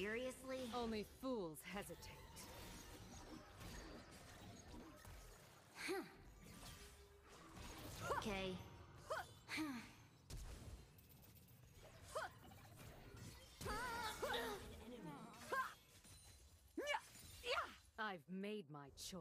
Seriously? Only fools hesitate. Okay. I've made my choice.